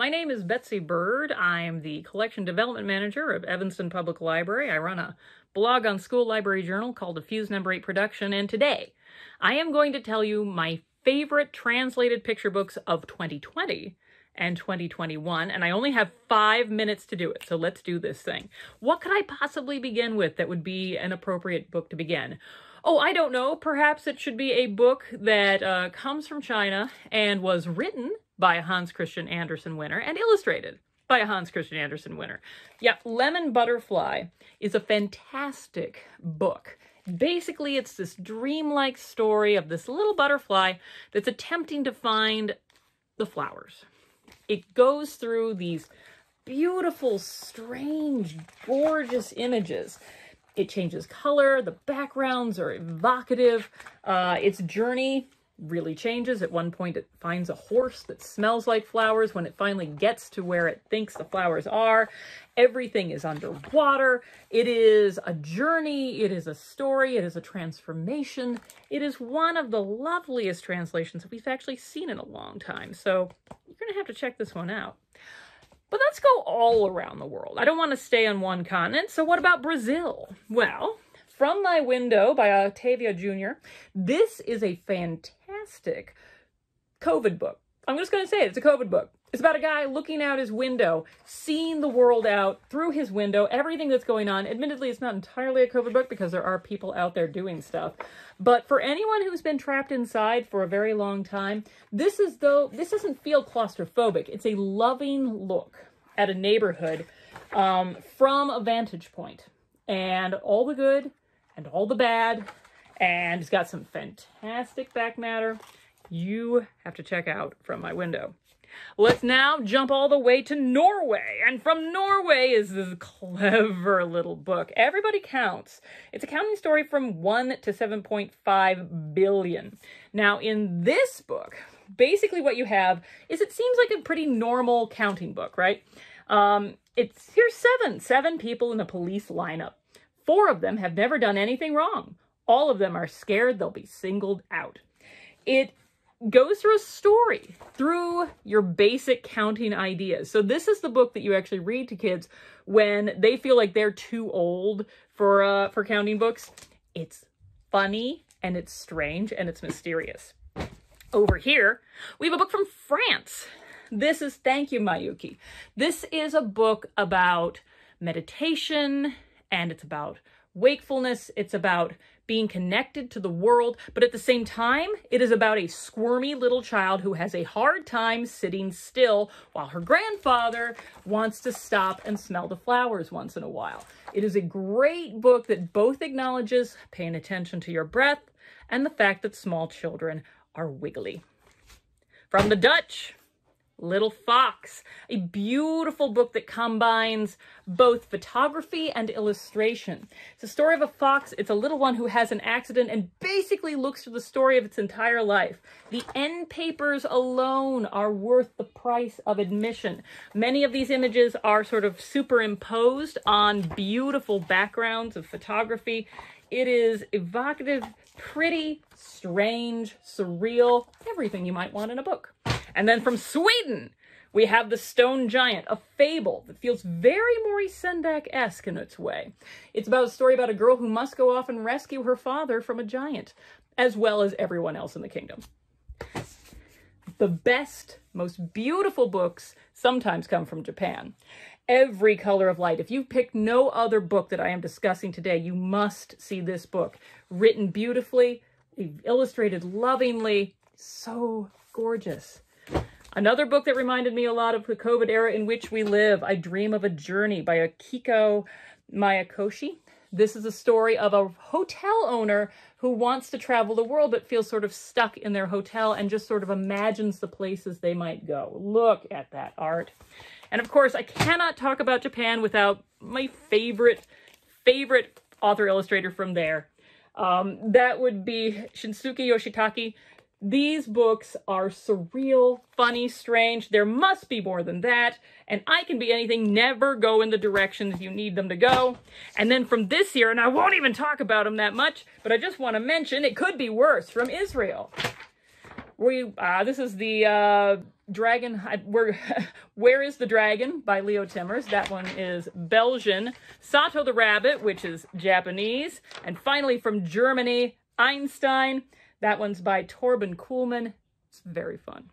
My name is Betsy Bird. I'm the Collection Development Manager of Evanston Public Library. I run a blog on School Library Journal called the Fuse Number 8 Production, and today I am going to tell you my favorite translated picture books of 2020 and 2021, and I only have five minutes to do it, so let's do this thing. What could I possibly begin with that would be an appropriate book to begin? Oh, I don't know. Perhaps it should be a book that uh, comes from China and was written by a Hans Christian Andersen winner and illustrated by a Hans Christian Andersen winner. Yeah, Lemon Butterfly is a fantastic book. Basically, it's this dreamlike story of this little butterfly that's attempting to find the flowers. It goes through these beautiful, strange, gorgeous images. It changes color, the backgrounds are evocative. Uh, its journey really changes. At one point, it finds a horse that smells like flowers. When it finally gets to where it thinks the flowers are, everything is underwater. It is a journey. It is a story. It is a transformation. It is one of the loveliest translations that we've actually seen in a long time. So you're going to have to check this one out. But let's go all around the world. I don't want to stay on one continent. So what about Brazil? Well, From My Window by Otávio Jr. This is a fantastic COVID book. I'm just going to say it. It's a COVID book. It's about a guy looking out his window, seeing the world out through his window, everything that's going on. Admittedly, it's not entirely a COVID book because there are people out there doing stuff. But for anyone who's been trapped inside for a very long time, this is though this doesn't feel claustrophobic. It's a loving look at a neighborhood um, from a vantage point, and all the good and all the bad and it's got some fantastic back matter you have to check out from my window. Let's now jump all the way to Norway. And from Norway is this clever little book. Everybody counts. It's a counting story from 1 to 7.5 billion. Now, in this book, basically what you have is it seems like a pretty normal counting book, right? Um, it's here's seven, seven people in a police lineup. Four of them have never done anything wrong. All of them are scared they'll be singled out. It goes through a story, through your basic counting ideas. So this is the book that you actually read to kids when they feel like they're too old for uh, for counting books. It's funny and it's strange and it's mysterious. Over here, we have a book from France. This is Thank You, Mayuki. This is a book about meditation and it's about wakefulness. It's about being connected to the world, but at the same time, it is about a squirmy little child who has a hard time sitting still while her grandfather wants to stop and smell the flowers once in a while. It is a great book that both acknowledges paying attention to your breath and the fact that small children are wiggly. From the Dutch, Little Fox, a beautiful book that combines both photography and illustration. It's a story of a fox. It's a little one who has an accident and basically looks through the story of its entire life. The end papers alone are worth the price of admission. Many of these images are sort of superimposed on beautiful backgrounds of photography. It is evocative, pretty, strange, surreal, everything you might want in a book. And then from Sweden, we have The Stone Giant, a fable that feels very Maurice Sendak-esque in its way. It's about a story about a girl who must go off and rescue her father from a giant, as well as everyone else in the kingdom. The best, most beautiful books sometimes come from Japan. Every color of light. If you pick no other book that I am discussing today, you must see this book. Written beautifully, illustrated lovingly, so gorgeous. Another book that reminded me a lot of the COVID era in which we live, I Dream of a Journey by Akiko Miyakoshi. This is a story of a hotel owner who wants to travel the world but feels sort of stuck in their hotel and just sort of imagines the places they might go. Look at that art. And of course, I cannot talk about Japan without my favorite, favorite author illustrator from there. Um, that would be Shinsuke Yoshitake. These books are surreal, funny, strange. There must be more than that. And I Can Be Anything never go in the directions you need them to go. And then from this year, and I won't even talk about them that much, but I just want to mention it could be worse from Israel. We uh, this is the uh, Dragon. We're, Where is the Dragon by Leo Timmers. That one is Belgian. Sato the Rabbit, which is Japanese. And finally from Germany, Einstein. That one's by Torben Kuhlmann. It's very fun.